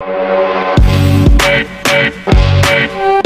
Hey, hey, hey, hey.